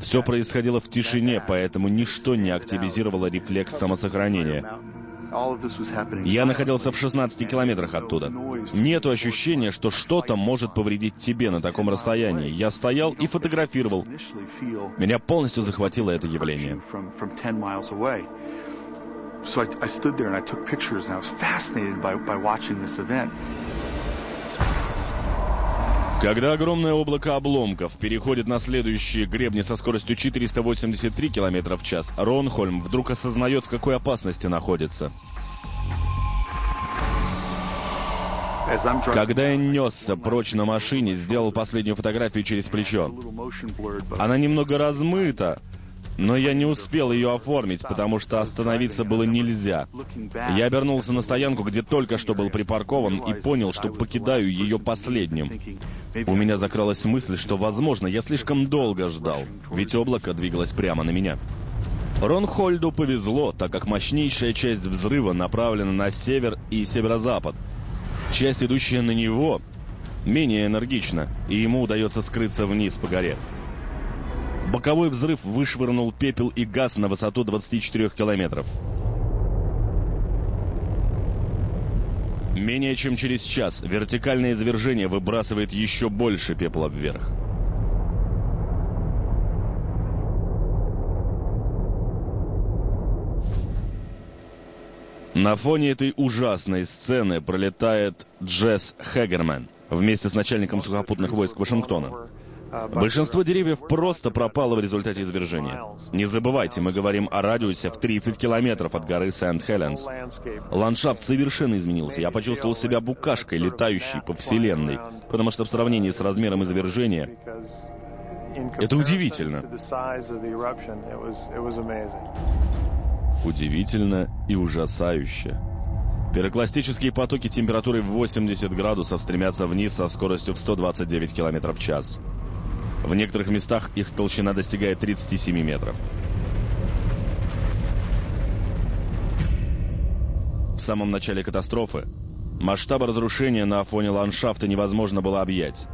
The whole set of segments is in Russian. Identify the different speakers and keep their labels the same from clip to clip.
Speaker 1: Все происходило в тишине, поэтому ничто не активизировало рефлекс самосохранения. Я находился в 16 километрах оттуда. Нету ощущения, что что-то может повредить тебе на таком расстоянии. Я стоял и фотографировал. Меня полностью захватило это явление. So I, I stood there and I took pictures and I was fascinated by, by watching this event. Когда огромное облако обломков переходит на следующие гребни со скоростью 483 км в час, Ронхольм вдруг осознает, в какой опасности находится. Когда я несся прочь на машине, сделал последнюю фотографию через плечо. Она немного размыта, но я не успел ее оформить, потому что остановиться было нельзя. Я обернулся на стоянку, где только что был припаркован, и понял, что покидаю ее последним. У меня закралась мысль, что, возможно, я слишком долго ждал, ведь облако двигалось прямо на меня. Ронхольду повезло, так как мощнейшая часть взрыва направлена на север и северо-запад. Часть, идущая на него, менее энергична, и ему удается скрыться вниз по горе. Боковой взрыв вышвырнул пепел и газ на высоту 24 километров. Менее чем через час вертикальное извержение выбрасывает еще больше пепла вверх. На фоне этой ужасной сцены пролетает Джесс Хегерман вместе с начальником сухопутных войск Вашингтона. Большинство деревьев просто пропало в результате извержения. Не забывайте, мы говорим о радиусе в 30 километров от горы Сент-Хеленс. Ландшафт совершенно изменился. Я почувствовал себя букашкой, летающей по Вселенной, потому что в сравнении с размером извержения это удивительно. Удивительно и ужасающе. Пирокластические потоки температурой в 80 градусов стремятся вниз со скоростью в 129 км в час. В некоторых местах их толщина достигает 37 метров. В самом начале катастрофы масштаб разрушения на фоне ландшафта невозможно было объять.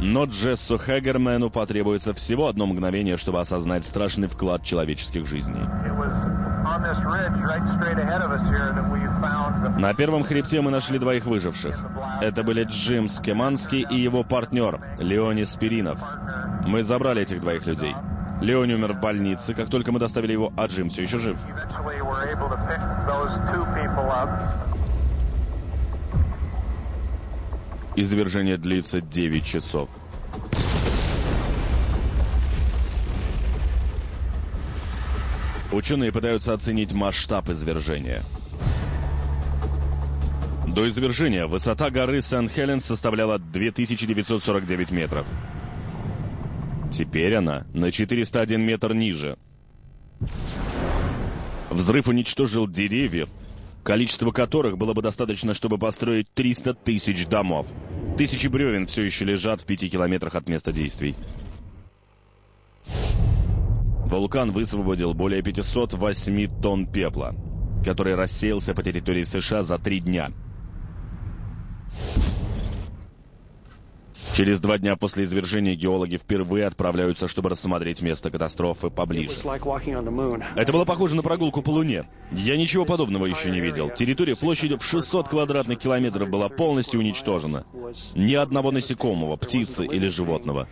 Speaker 1: Но Джессу Хэггермену потребуется всего одно мгновение, чтобы осознать страшный вклад человеческих жизней. На первом хребте мы нашли двоих выживших. Это были Джим Скеманский и его партнер Леони Спиринов. Мы забрали этих двоих людей. Леони умер в больнице, как только мы доставили его, а Джим все еще жив. Извержение длится 9 часов. Ученые пытаются оценить масштаб извержения. До извержения высота горы Сент-Хеленс составляла 2949 метров. Теперь она на 401 метр ниже. Взрыв уничтожил деревья, количество которых было бы достаточно, чтобы построить 300 тысяч домов. Тысячи бревен все еще лежат в пяти километрах от места действий. Вулкан высвободил более 508 тонн пепла, который рассеялся по территории США за три дня – Через два дня после извержения геологи впервые отправляются, чтобы рассмотреть место катастрофы поближе. Это было похоже на прогулку по Луне. Я ничего подобного еще не видел. Территория площадью в 600 квадратных километров была полностью уничтожена. Ни одного насекомого, птицы или животного.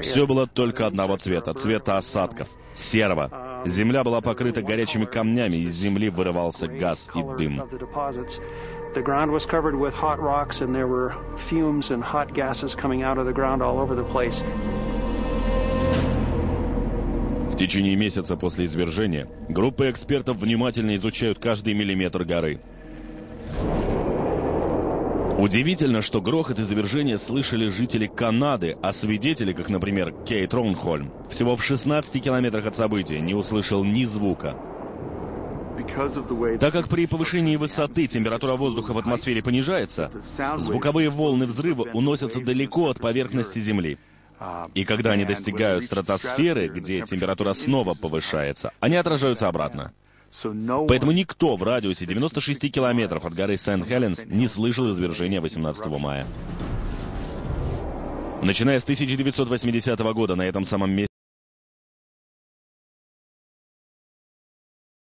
Speaker 1: Все было только одного цвета, цвета осадков, серого. Земля была покрыта горячими камнями, из земли вырывался газ и дым. The ground was covered with hot rocks, and there were fumes and hot gases coming out of the ground all over the place. В течение месяца после извержения группы экспертов внимательно изучают каждый миллиметр горы. Удивительно, что грохот извержения слышали жители Канады, а свидетели, как, например, Кейт Ронхольм, всего в 16 километрах от события не услышал ни звука. Так как при повышении высоты температура воздуха в атмосфере понижается, звуковые волны взрыва уносятся далеко от поверхности Земли. И когда они достигают стратосферы, где температура снова повышается, они отражаются обратно. Поэтому никто в радиусе 96 километров от горы Сент-Хеленс не слышал извержения 18 мая. Начиная с 1980 года на этом самом месте